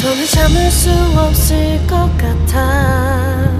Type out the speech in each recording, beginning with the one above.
더는 참을 수 없을 것 같아.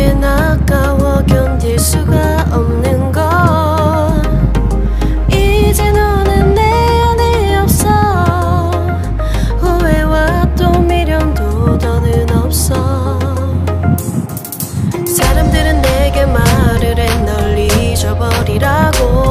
없진 아까워 견딜 수가 없는 것 이제 너는 내 안에 없어. 후회와 또 미련도 더는 없어. 사람들은 내게 말을 해널 잊어버리라고.